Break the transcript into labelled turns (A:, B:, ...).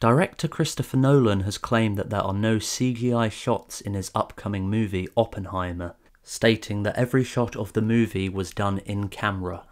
A: Director Christopher Nolan has claimed that there are no CGI shots in his upcoming movie Oppenheimer, stating that every shot of the movie was done in camera.